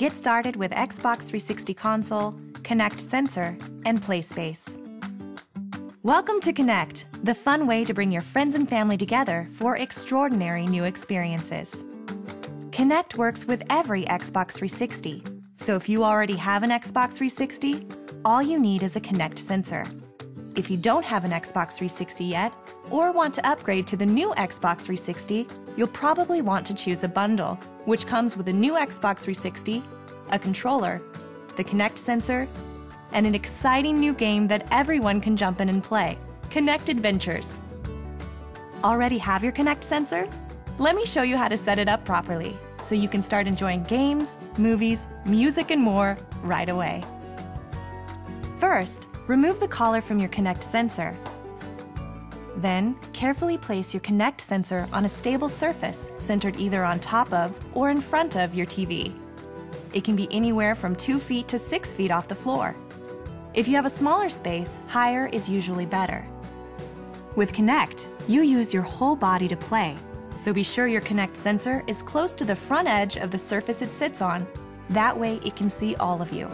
Get started with Xbox 360 console, Kinect sensor, and PlaySpace. Welcome to Kinect, the fun way to bring your friends and family together for extraordinary new experiences. Kinect works with every Xbox 360, so if you already have an Xbox 360, all you need is a Kinect sensor. If you don't have an Xbox 360 yet, or want to upgrade to the new Xbox 360, you'll probably want to choose a bundle, which comes with a new Xbox 360, a controller, the Kinect sensor, and an exciting new game that everyone can jump in and play Kinect Adventures. Already have your Kinect sensor? Let me show you how to set it up properly so you can start enjoying games, movies, music, and more right away. First, remove the collar from your Kinect sensor. Then, carefully place your Kinect sensor on a stable surface centered either on top of or in front of your TV. It can be anywhere from 2 feet to 6 feet off the floor. If you have a smaller space, higher is usually better. With Kinect, you use your whole body to play, so be sure your Kinect sensor is close to the front edge of the surface it sits on. That way it can see all of you.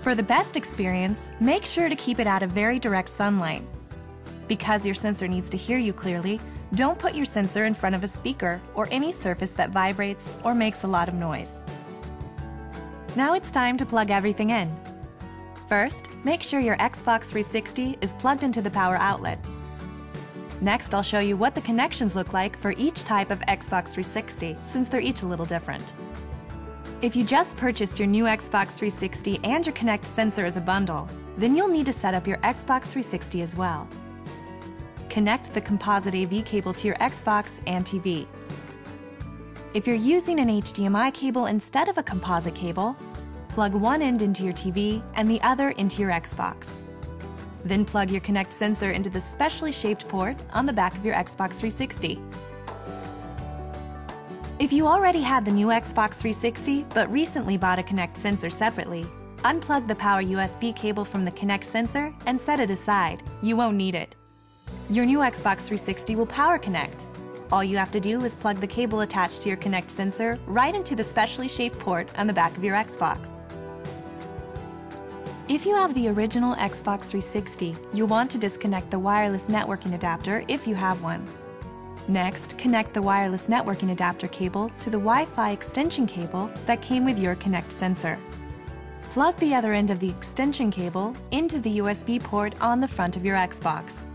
For the best experience, make sure to keep it out of very direct sunlight. Because your sensor needs to hear you clearly, don't put your sensor in front of a speaker or any surface that vibrates or makes a lot of noise. Now it's time to plug everything in. First, make sure your Xbox 360 is plugged into the power outlet. Next, I'll show you what the connections look like for each type of Xbox 360, since they're each a little different. If you just purchased your new Xbox 360 and your Kinect sensor as a bundle, then you'll need to set up your Xbox 360 as well. Connect the composite AV cable to your Xbox and TV. If you're using an HDMI cable instead of a composite cable, Plug one end into your TV and the other into your Xbox. Then plug your Kinect sensor into the specially shaped port on the back of your Xbox 360. If you already had the new Xbox 360 but recently bought a Kinect sensor separately, unplug the power USB cable from the Kinect sensor and set it aside. You won't need it. Your new Xbox 360 will power Kinect. All you have to do is plug the cable attached to your Kinect sensor right into the specially shaped port on the back of your Xbox. If you have the original Xbox 360, you'll want to disconnect the wireless networking adapter if you have one. Next, connect the wireless networking adapter cable to the Wi-Fi extension cable that came with your Kinect sensor. Plug the other end of the extension cable into the USB port on the front of your Xbox.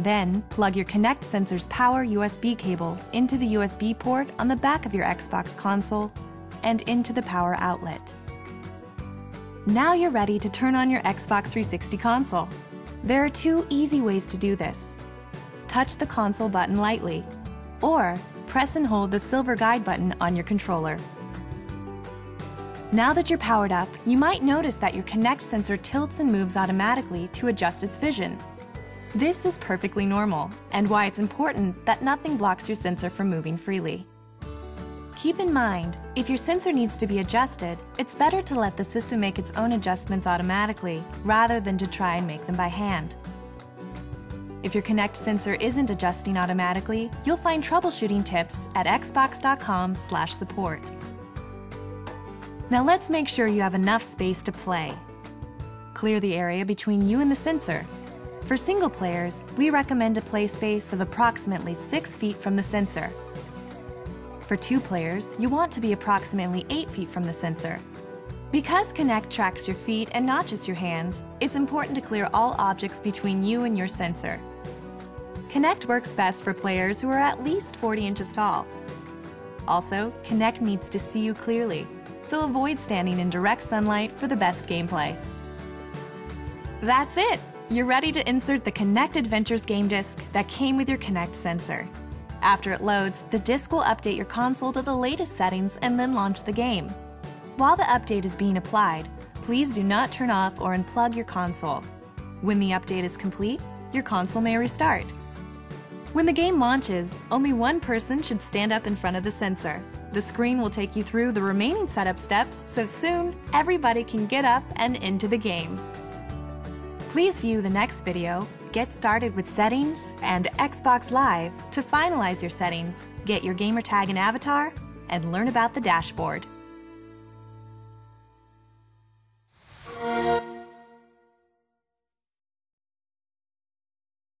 Then, plug your Kinect sensor's power USB cable into the USB port on the back of your Xbox console and into the power outlet. Now you're ready to turn on your Xbox 360 console. There are two easy ways to do this. Touch the console button lightly, or press and hold the silver guide button on your controller. Now that you're powered up, you might notice that your Kinect sensor tilts and moves automatically to adjust its vision. This is perfectly normal, and why it's important that nothing blocks your sensor from moving freely. Keep in mind, if your sensor needs to be adjusted, it's better to let the system make its own adjustments automatically rather than to try and make them by hand. If your Kinect sensor isn't adjusting automatically, you'll find troubleshooting tips at xbox.com/support. Now let's make sure you have enough space to play. Clear the area between you and the sensor. For single players, we recommend a play space of approximately 6 feet from the sensor for two players, you want to be approximately 8 feet from the sensor. Because Kinect tracks your feet and not just your hands, it's important to clear all objects between you and your sensor. Kinect works best for players who are at least 40 inches tall. Also, Kinect needs to see you clearly, so avoid standing in direct sunlight for the best gameplay. That's it! You're ready to insert the Kinect Adventures game disc that came with your Kinect sensor. After it loads, the disk will update your console to the latest settings and then launch the game. While the update is being applied, please do not turn off or unplug your console. When the update is complete, your console may restart. When the game launches, only one person should stand up in front of the sensor. The screen will take you through the remaining setup steps, so soon everybody can get up and into the game. Please view the next video Get started with settings and Xbox Live to finalize your settings, get your gamertag and avatar, and learn about the dashboard.